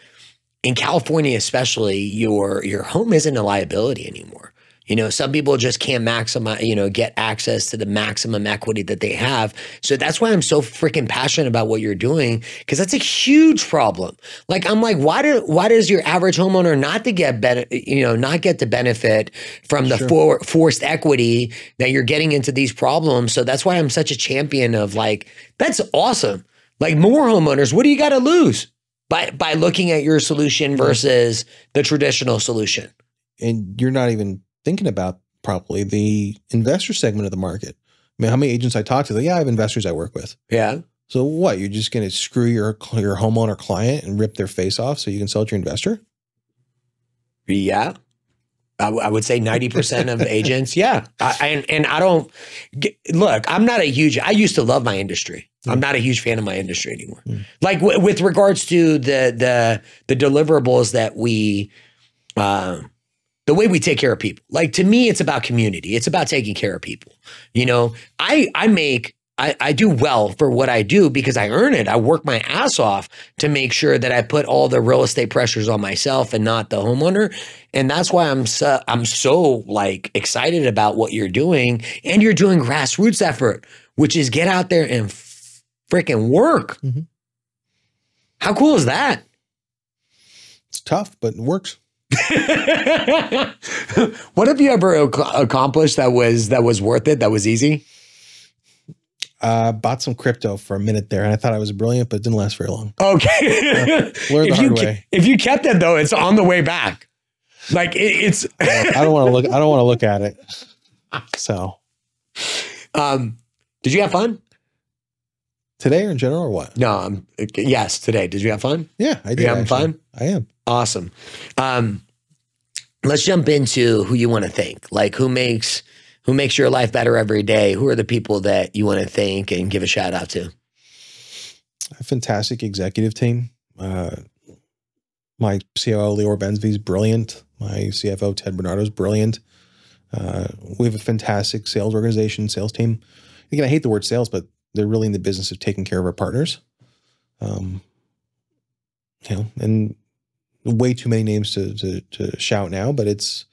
in California, especially, your your home isn't a liability anymore. You know, some people just can't maximize, you know, get access to the maximum equity that they have. So that's why I'm so freaking passionate about what you're doing because that's a huge problem. Like I'm like, why do why does your average homeowner not to get ben- you know not get the benefit from the Sure. for- forced equity that you're getting into these problems? So that's why I'm such a champion of like that's awesome. Like more homeowners, what do you got to lose by by looking at your solution versus the traditional solution? and you're not even thinking about probably the investor segment of the market. I mean, how many agents I talk to? Like, yeah, I have investors I work with. Yeah. So what? You're just going to screw your your homeowner client and rip their face off so you can sell it to your investor? Yeah. I, I would say 90% of <laughs> agents. Yeah. I, and, and I don't get, look, I'm not a huge, I used to love my industry. I'm not a huge fan of my industry anymore. Mm. Like with regards to the, the, the deliverables that we, uh, the way we take care of people. Like to me, it's about community. It's about taking care of people. You know, I, I make, I, I do well for what I do because I earn it. I work my ass off to make sure that I put all the real estate pressures on myself and not the homeowner. And that's why I'm so I'm so like excited about what you're doing. And you're doing grassroots effort, which is get out there and freaking work. Mhm. How cool is that? It's tough, but it works. <laughs> what have you ever ac- accomplished that was that was worth it? That was easy. Uh, bought some crypto for a minute there, and I thought I was brilliant, but it didn't last very long. Okay. <laughs> Learned the if you hard way. if you kept it though, it's on the way back. Like it, it's. <laughs> I don't want to look. I don't want to look at it. So um, did you have fun? today or in general or what? No. Um, yes, today. Did you have fun? Yeah, I did. You having actually. fun? I am. Awesome. Um, let's jump into who you want to thank. Like who makes who makes your life better every day? Who are the people that you want to thank and give a shout out to? a fantastic executive team. Uh, my COO Leor Bensby is brilliant. My CFO Ted Bernardo is brilliant. Uh, we have a fantastic sales organization, sales team. Again, I hate the word sales, but they're really in the business of taking care of our partners. Um, you know, and way too many names to, to to shout now, but it's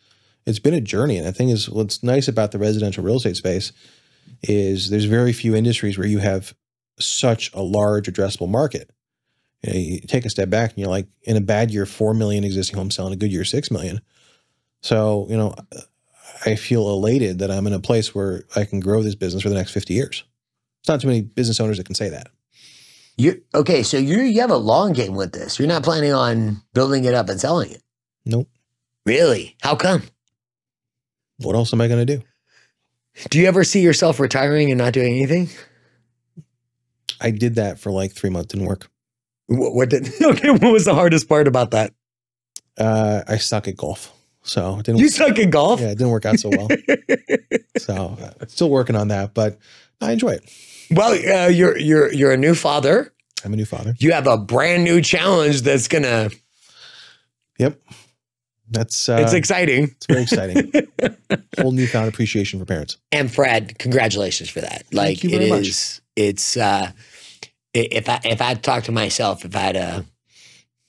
it's been a journey. And I think is what's nice about the residential real estate space is there's very few industries where you have such a large addressable market. You, know, you take a step back and you're like, in a bad year, four million existing homes selling, a good year, six million. So you know, I feel elated that I'm in a place where I can grow this business for the next 50 years. It's not too many business owners that can say that. You okay? So you you have a long game with this. You're not planning on building it up and selling it. Nope. Really? How come? What else am I going to do? Do you ever see yourself retiring and not doing anything? I did that for like three months, didn't work. What, what did? <laughs> Okay, what was the hardest part about that? Uh, I suck at golf, so it didn't. You suck at golf. yeah, it didn't work out so well. <laughs> so uh, still working on that, but I enjoy it. Well, uh, you're you're you're a new father. I'm a new father. You have a brand new challenge that's gonna. Yep, that's uh, it's exciting. it's very exciting. <laughs> Whole newfound appreciation for parents. And Fred, congratulations for that. Like you it very much. is, it's uh, if I if I talk to myself, if I had a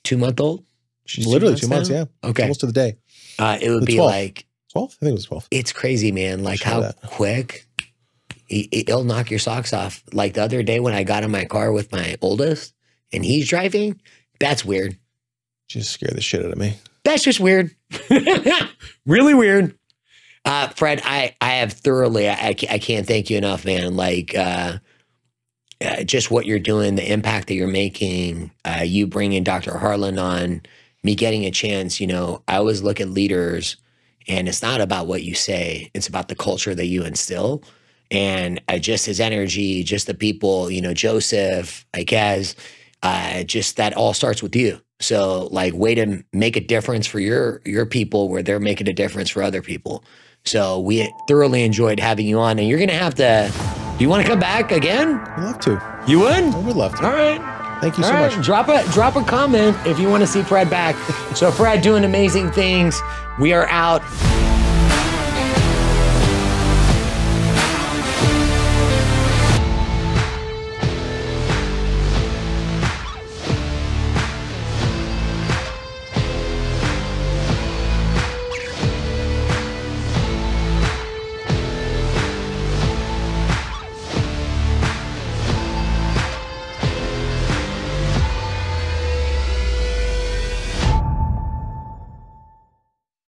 two month old, She's Literally two months. now? Yeah, Okay. almost to the day. uh, it would The be 12th. like Twelve. I think it was twelve. it's crazy, man. Like how that. quick it'll knock your socks off. Like the other day when I got in my car with my oldest and he's driving, that's weird. Just scared the shit out of me. That's just weird. <laughs> really weird. Uh, Fred, I, I have thoroughly, I, I can't thank you enough, man. Like, uh, uh, just what you're doing, the impact that you're making, uh, you bringing Dr. Harlan on, me getting a chance. You know, I always look at leaders and it's not about what you say, it's about the culture that you instill. And uh, just his energy, just the people, you know, Joseph, I guess, uh, just that all starts with you. So like way to make a difference for your your people where they're making a difference for other people. So we thoroughly enjoyed having you on, and you're gonna have to. Do you want to come back again? I'd love to. You would? I would love to. All right. Thank you All so right, much. Drop a drop a comment if you want to see Fred back. so Fred doing amazing things. We are out.